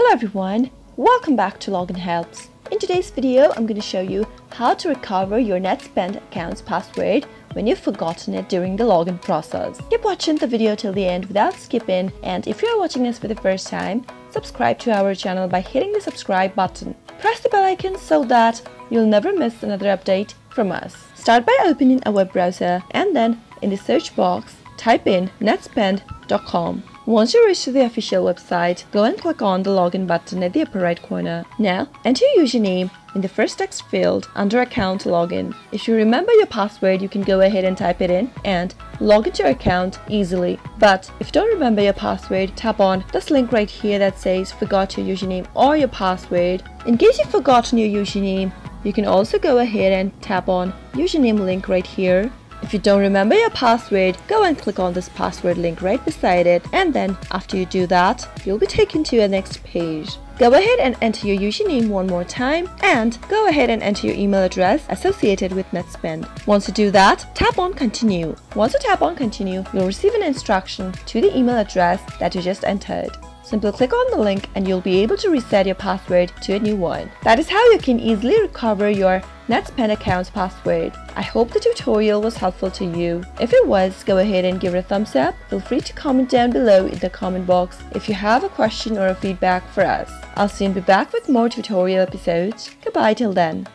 Hello everyone, welcome back to Login Helps. In today's video, I'm going to show you how to recover your NetSpend account's password when you've forgotten it during the login process. Keep watching the video till the end without skipping and if you are watching us for the first time, subscribe to our channel by hitting the subscribe button. Press the bell icon so that you'll never miss another update from us. Start by opening a web browser and then in the search box, type in netspend.com. Once you reach the official website, go and click on the login button at the upper right corner. Now, enter your username in the first text field under account login. If you remember your password, you can go ahead and type it in and log into your account easily. But if you don't remember your password, tap on this link right here that says forgot your username or your password. In case you've forgotten your username, you can also go ahead and tap on username link right here if you don't remember your password, go and click on this password link right beside it and then after you do that, you'll be taken to a next page. Go ahead and enter your username one more time and go ahead and enter your email address associated with NetSpend. Once you do that, tap on continue. Once you tap on continue, you'll receive an instruction to the email address that you just entered. Simply click on the link and you'll be able to reset your password to a new one. That is how you can easily recover your NetSpend account's password. I hope the tutorial was helpful to you. If it was, go ahead and give it a thumbs up. Feel free to comment down below in the comment box if you have a question or a feedback for us. I'll soon be back with more tutorial episodes. Goodbye till then.